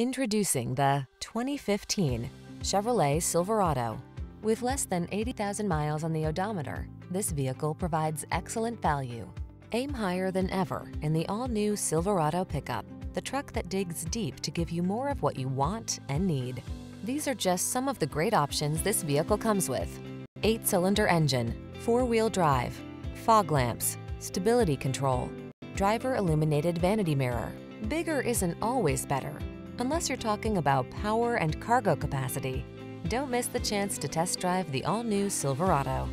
Introducing the 2015 Chevrolet Silverado. With less than 80,000 miles on the odometer, this vehicle provides excellent value. Aim higher than ever in the all-new Silverado pickup, the truck that digs deep to give you more of what you want and need. These are just some of the great options this vehicle comes with. Eight-cylinder engine, four-wheel drive, fog lamps, stability control, driver illuminated vanity mirror. Bigger isn't always better, unless you're talking about power and cargo capacity. Don't miss the chance to test drive the all-new Silverado.